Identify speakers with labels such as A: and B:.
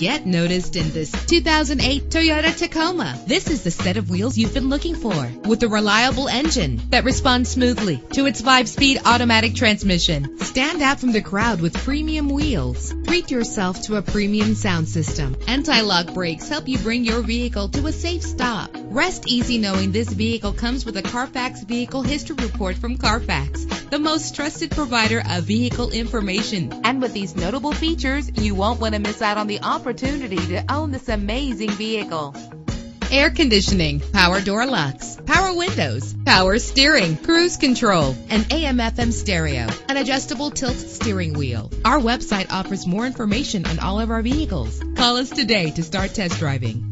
A: Get noticed in this 2008 Toyota Tacoma. This is the set of wheels you've been looking for with a reliable engine that responds smoothly to its five-speed automatic transmission. Stand out from the crowd with premium wheels. Treat yourself to a premium sound system. Anti-lock brakes help you bring your vehicle to a safe stop. Rest easy knowing this vehicle comes with a Carfax Vehicle History Report from Carfax, the most trusted provider of vehicle information. And with these notable features, you won't want to miss out on the opportunity to own this amazing vehicle. Air conditioning, power door locks, power windows, power steering, cruise control, and AM FM stereo, an adjustable tilt steering wheel. Our website offers more information on all of our vehicles. Call us today to start test driving.